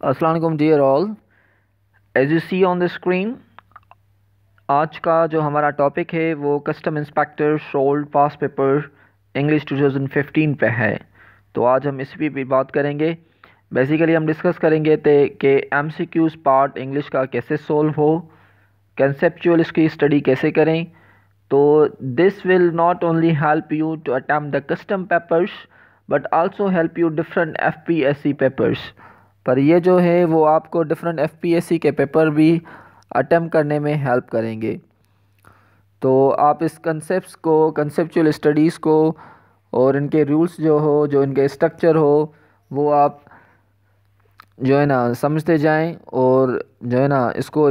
Aslam dear all as you see on the screen आज का जो हमारा टॉपिक है, वो custom inspector solved past paper English 2015 पे है। तो आज हम इस भी बात करेंगे। बेसिकली हम डिस्कस करेंगे थे कि M C Qs part English का कैसे सोल्व हो कंसेप्चुअल इसकी स्टडी कैसे करें। तो this will not only help you to attempt the custom papers but also help you different F P S C papers पर ये जो है वो आपको different F P S C के पेपर भी अटैम्प करने में हेल्प करेंगे। तो आप इस कंसेप्ट को कंसेप्चुअल स्टडीज़ को और इनके रूल्स जो हो जो इनके स्ट्रक्चर हो वो आप जो है ना समझते जाएँ और जो है ना इसको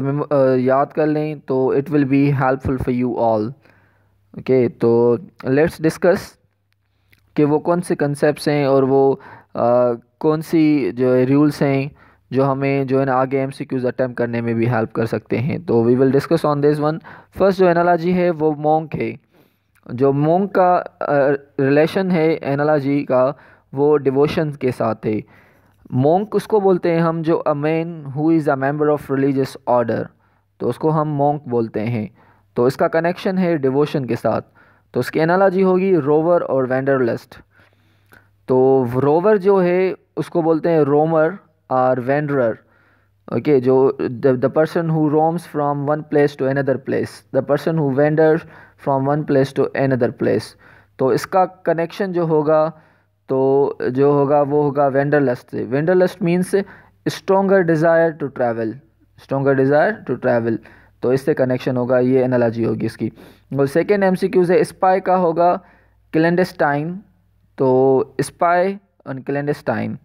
याद कर लें तो it will be helpful for you all okay तो लेट्स डिस्कस कि वो कौन से कंसेप्ट हैं और वो आ, कौन सी जो है रूल्स हैं जो हमें जो है ना आगे एम सी क्यूज़ अटैम्प करने में भी हेल्प कर सकते हैं? तो we will discuss on this one first जो एनालॉजी है, वो मोंक है। जो मोंक का रिलेशन है एनालॉजी का, वो डिवोशन के साथ है। मोंक उसको बोलते हैं हम जो a man who is a member of religious order तो उसको हम मोंक बोलते हैं। तो इसका कनेक्शन है डिवोशन के साथ। तो उसकी एनालॉजी होगी रोवर और वेंडरलिस्ट तो रोवर जो है उसको बोलते हैं रोमर आर वेंडरर, ओके, जो the person who roams from one place to another place, the person who wander from one place to another place. तो इसका कनेक्शन जो होगा तो जो होगा, वो होगा वेंडरलस्ट से। Wanderlust means stronger desire to travel stronger desire to travel तो इससे कनेक्शन होगा, ये एनालॉजी होगी इसकी। और सेकेंड एम सी क्यूज़ है स्पाई का होगा क्लेंडेस्टाइन तो स्पाई और क्लेंडेस्टाइन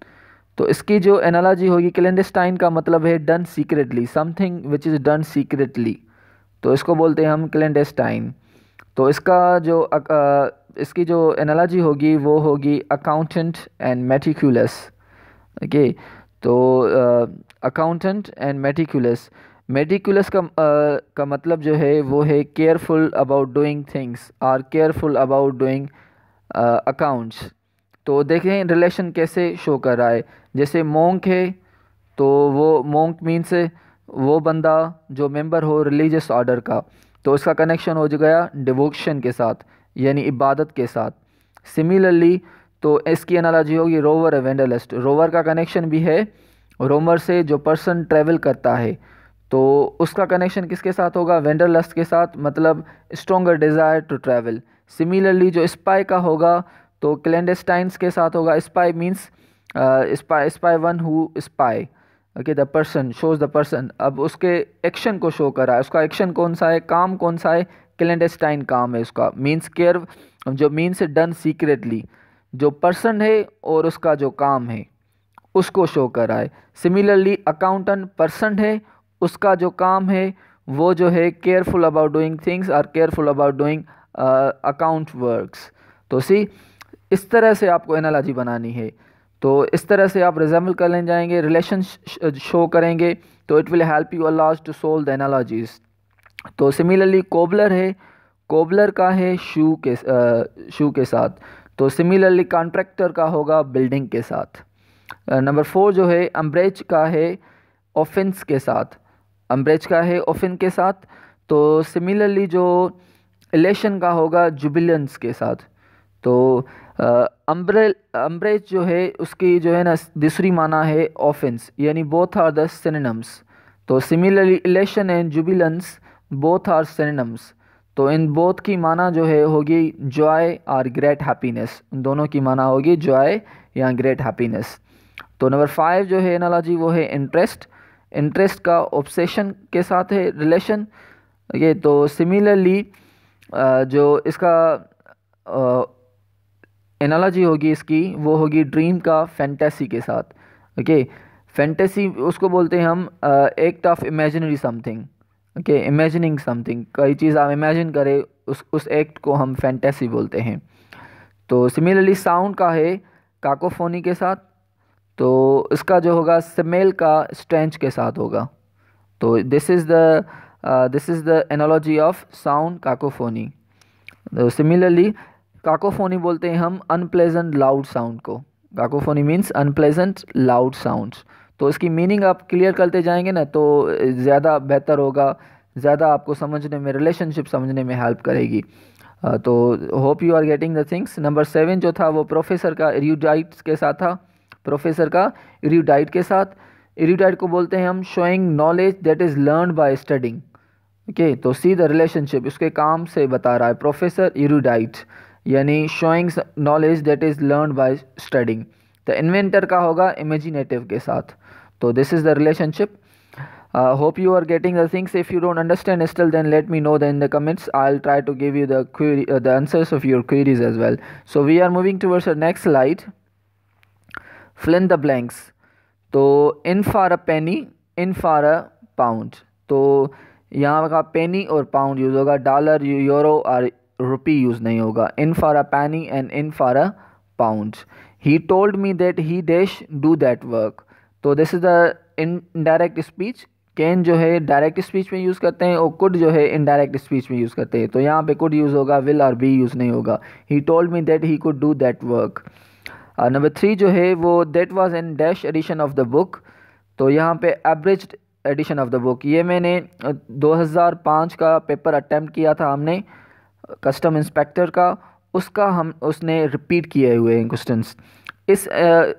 तो इसकी जो एनालॉजी होगी क्लेंडेस्टाइन का मतलब है done secretly something which is done secretly तो इसको बोलते हैं हम क्लेंडेस्टाइन तो इसका जो इसकी जो एनालॉजी होगी वो होगी अकाउंटेंट एंड मेटिकुलस ओके तो अकाउंटेंट एंड मेटिकुलस मेटिकुलस का आ, का मतलब जो है वो है careful about doing things or careful about doing accounts तो देखें रिलेशन कैसे शो कर रहा है। जैसे मोंक है तो वो मोंक मीन्स वो बंदा जो मेंबर हो रिलीजियस ऑर्डर का तो उसका कनेक्शन हो गया डिवोशन के साथ, यानी इबादत के साथ। सिमिलरली तो इसकी एनालॉजी होगी रोवर वेंडलिस्ट रोवर का कनेक्शन भी है रोमर से जो पर्सन ट्रैवल करता है तो उसका कनेक्शन किसके साथ होगा? वेंडरलस्ट के साथ मतलब stronger desire to travel similarly जो स्पाई का होगा तो क्लेंडेस्टाइंस के साथ होगा। Spy means spy spy one who spy okay the person shows the person अब उसके एक्शन को शो करा। है उसका एक्शन कौन सा है? काम कौन सा है? क्लेंडेस्टाइन काम है उसका। मीन्स केयर जो मीन्स डन सीक्रेटली जो पर्सन है और उसका जो काम है, उसको शो करा है। सिमिलरली अकाउंटेंट पर्सन है, उसका जो काम है, वो जो है careful about doing things or careful about doing account works तो सी इस तरह से आपको एनालॉजी बनानी है। तो इस तरह से आप रिजेंबल कर ले जाएँगे रिलेशन शो करेंगे तो it will help you also to solve the analogies तो सिमिलरली कोबलर है कोबलर का है शू के शू के साथ। तो सिमिलरली कॉन्ट्रैक्टर का होगा बिल्डिंग के साथ। नंबर फोर जो है अम्ब्रेज का है ऑफेंस के साथ। अम्ब्रेज का है ओफिन के साथ। तो सिमिलरली जो इलेशन का होगा जुबिलेंस के साथ। तो अम्ब्रे अम्ब्रेज जो है, उसकी जो है ना दूसरी माना है ऑफेंस यानी बोथ आर द सिनेम्स तो similarly elation and jubilance both are synonyms तो इन बोथ की माना जो है, होगी जॉय और ग्रेट हैप्पीनेस दोनों की माना होगी जॉय या ग्रेट हैप्पीनेस तो नंबर फाइव जो है एनालॉजी वो है इंटरेस्ट इंटरेस्ट का ऑब्सेशन के साथ है रिलेशन ये तो सिमिलरली जो इसका एनालॉजी होगी इसकी, वो होगी ड्रीम का फैंटेसी के साथ ओके फैंटेसी उसको बोलते हैं हम act of imaginary something okay imagining something कई चीज़ आप इमेजिन करें, उस उस एक्ट को हम फैंटेसी बोलते हैं। तो सिमिलरली साउंड का है काकोफोनी के साथ तो इसका जो होगा स्मेल का स्ट्रेंच के साथ होगा। तो this is the this is the analogy of sound cacophony similarly cacophony बोलते हैं हम अनप्लेजेंट लाउड साउंड को। Cacophony means unpleasant loud sounds तो इसकी मीनिंग आप क्लियर करते जाएँगे ना तो ज़्यादा बेहतर होगा, ज़्यादा आपको समझने में रिलेशनशिप समझने में हेल्प करेगी। तो hope you are getting the things number seven जो था, वो प्रोफेसर का इरियोडाइट के साथ था। प्रोफेसर का इरियोडाइट के साथ। इरियोडाइट को बोलते हैं हम showing knowledge that is learn by studying okay तो सी द रिलेशनशिप उसके काम से बता रहा है। प्रोफेसर इरियोडाइट यानी showing knowledge that is learn by studying the inventor का होगा इमेजिनेटिव के साथ। तो this is the relationship hope you are getting the things if you don't understand still then let me know the in the comments I try to give you the the answers of your queries as well so we are moving towards a next light fill in the blanks तो in far a Penney in far a pound तो यहाँ का penny और pound use होगा. Dollar euro और rupee use नहीं होगा। In for a penny and in for a pound he told me that he dash do that work तो this is the indirect speech can जो है direct speech में use करते हैं और कुड जो है इनडायरेक्ट स्पीच में यूज़ करते हैं। तो यहाँ पे कुड यूज़ होगा विल और बी यूज़ नहीं होगा। He told me that he could do that work number three जो है, वो that was in dash edition of the book तो यहाँ पे average edition of the book ये मैंने 2005 का पेपर अटैम्प्ट किया था हमने। कस्टम इंस्पेक्टर का, उसका हम, उसने रिपीट किए हुए हैं क्वेश्चंस इस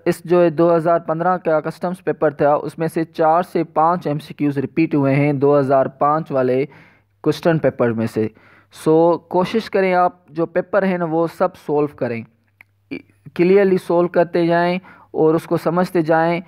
इस जो 2015 का कस्टम्स पेपर था, उसमें से चार से पाँच एम रिपीट हुए हैं 2005 वाले क्वेश्चन पेपर में से। सो कोशिश करें आप, जो पेपर है ना, वो सब सोल्व करें। क्लियरली सोल्व करते जाएँ और उसको समझते जाएँ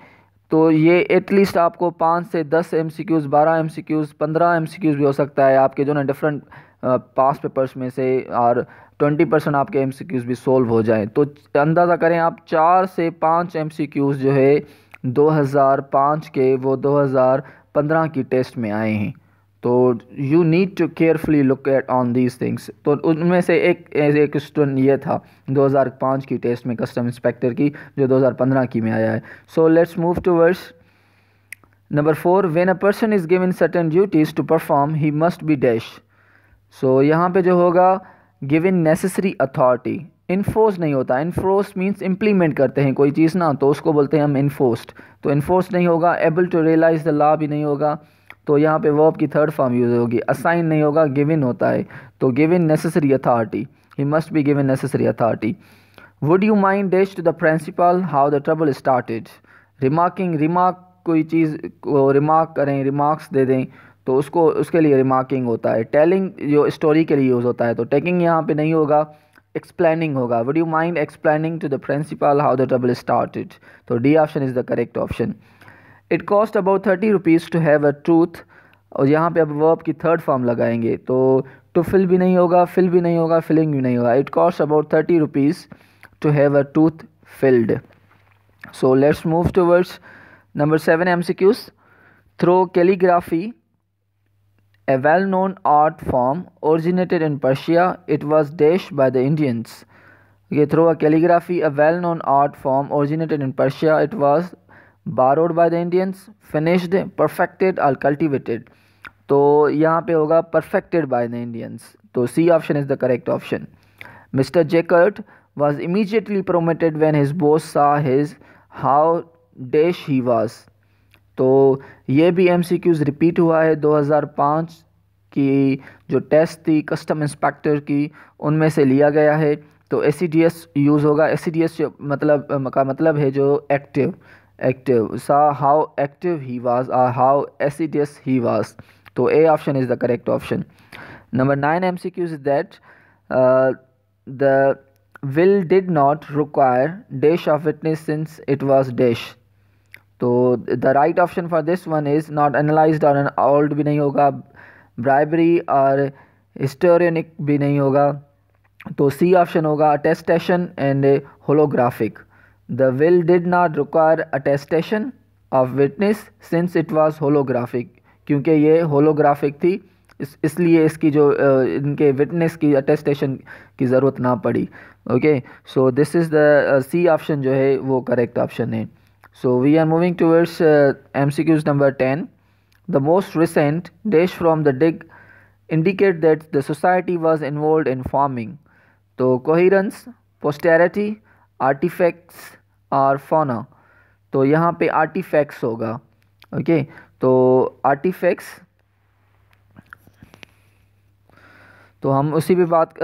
तो ये एटलीस्ट आपको पाँच से दस एम सी क्यूज़ बारह एम सी क्यूज़ पंद्रह एम सी क्यूज़ भी हो सकता है। आपके जो ना डिफरेंट पास पेपर्स में से और ट्वेंटी परसेंट आपके एम भी सोल्व हो जाएँ। तो अंदाज़ा करें आप चार से पाँच एम जो है 2005 के वो 2015 की टेस्ट में आए हैं। तो you need to carefully look at on these things तो उनमें से एक एक स्टूडेंट ये था 2005 की टेस्ट में कस्टम इंस्पेक्टर की, जो 2015 की में आया है। So let's move to words number four when a person is given certain duties to perform he must be dash so so, यहाँ पे जो होगा give in necessary authority enforce नहीं होता. इन्फोर्स मीन्स इम्प्लीमेंट करते हैं. कोई चीज़ ना तो उसको बोलते हैं हम इन्फोर्स्ड तो इन्फोर्स नहीं होगा able to realise the law भी नहीं होगा. तो यहाँ पे वर्ब की थर्ड फॉर्म यूज़ होगी. असाइन नहीं होगा गिवन होता है. तो given necessary authority he must be given necessary authority would you mind dash to the principal how the trouble started remarking remark कोई चीज़ को रिमार्क करें रिमार्क्स दे दें. तो उसको, उसके लिए रिमार्किंग होता है टेलिंग जो स्टोरी के लिए यूज़ होता है तो टेकिंग यहाँ पे नहीं होगा एक्सप्लेनिंग होगा। Would you mind explaining to the principal how the trouble started तो D option is the correct option it cost about thirty rupees to have a truth और यहाँ पे अब वर्ब की थर्ड फॉर्म लगाएँगे तो टू फिल भी नहीं होगा फिल भी नहीं होगा फिलिंग भी नहीं होगा। It cost about thirty rupees to have a tooth filled so let's move towards number seven M C Qs throw calligraphy A well-known art form originated in Persia, it was dashed by the Indians. Okay, through a calligraphy, a well-known art form originated in Persia, it was borrowed by the Indians, finished, perfected or cultivated. तो यहाँ पे होगा perfected by the Indians. तो C option is the correct option. Mr. Jacquard was immediately promoted when his boss saw his how dash he was. तो ये भी M repeat हुआ है 2005 की जो टेस्ट थी कस्टम इंस्पेक्टर की, उनमें से लिया गया है। तो एस यूज़ होगा। एस मतलब का मतलब है जो एक्टिव एक्टिव सा हाउ एक्टिव ही वाज और हाउ एस ही वाज तो A option is the correct option number nine M C Qs is that the will did not require dash of witness since it was dash तो the right option for this one is not analyse और old भी नहीं होगा bribery और हिस्टोरियनिक भी नहीं होगा तो सी ऑप्शन होगा attestation and holographic the will did not require attestation of witness since it was holographic क्योंकि ये होलोग्राफिक थी, इस, इसलिए इसकी जो इनके विटनेस की अटेस्टेशन की ज़रूरत ना पड़ी okay so this is the C option जो है, वो करेक्ट ऑप्शन है। So we are moving towards uh, MCQs number 10. The most recent dash from the dig indicate that the society was involved in farming. तो coherence, posterity, artifacts और fauna. तो यहाँ पे artefacts होगा ओके तो artefacts तो हम उसी पे बात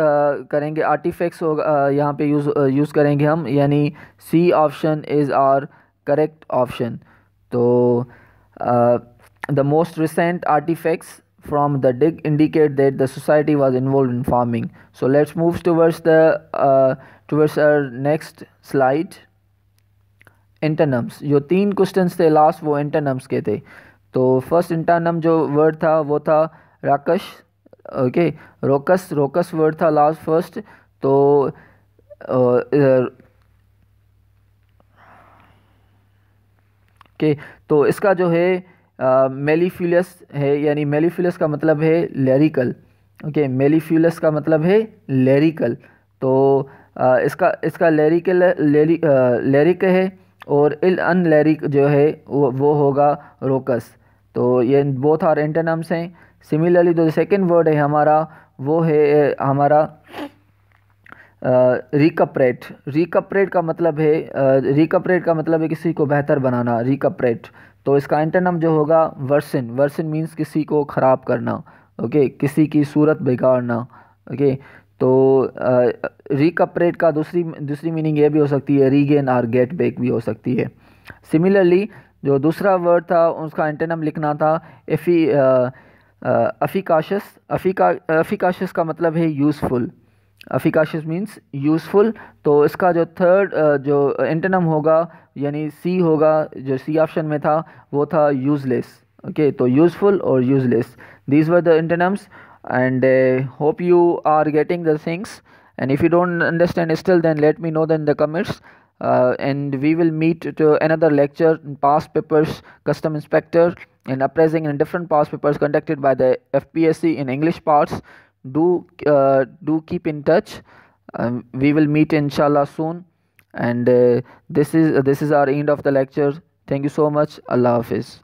करेंगे आर्टिफैक्ट्स होगा यहाँ पे यूज़ यूज़ करेंगे हम यानी C option is or correct option तो the most recent artefacts from the dig indicate that the society was involve in farming so let's move towards the towards uh next slide antonyms जो तीन question थे last वो इंटरनम्स के थे. तो first इंटरनम जो word था, वो था raucous okay raucous raucous word था लास्ट फ़र्स्ट तो ओके तो इसका जो है मेलीफ्यूलस है यानी मेलीफ्यूलस का मतलब है लेरिकल ओके मेलीफ्यूलस का मतलब है लेरिकल तो आ, इसका इसका लेरिकल लेरी लेरिक है और इल अन लेरिक जो है वो वो होगा रोकस तो ये बोथ आर एंटनम्स हैं। सिमिलरली जो सेकेंड वर्ड है हमारा वो है हमारा रिकपरेट रिकपरेट का मतलब है रिकपरेट का मतलब है किसी को बेहतर बनाना रिकपरेट तो इसका एंटरनम जो होगा वर्सन वर्सन मीन्स किसी को ख़राब करना ओके किसी की सूरत बिगाड़ना ओके तो रिकपरेट का दूसरी दूसरी मीनिंग ये भी हो सकती है रीगेन और गेट बैक भी हो सकती है. सिमिलरली जो दूसरा वर्ड था, उसका एंटरनम लिखना था एफी अफिकाशस अफिका अफिकाशस का मतलब है यूज़फुल अफिकाशिस मीन्स यूज़फुल तो इसका जो थर्ड जो एंटनम होगा यानी सी होगा जो सी ऑप्शन में था वो था यूज़लेस ओके तो यूज़फुल और useless these were the antennas and uh, hope you are getting the things and if you don't understand still then let me know in the comments uh, and we will meet to another lecture in past papers custom inspector and appraising in different past papers conducted by the fpsc in english parts do uh, do keep in touch. Um, we will meet inshallah soon. And uh, this is uh, this is our end of the lecture. Thank you so much. Allah hafiz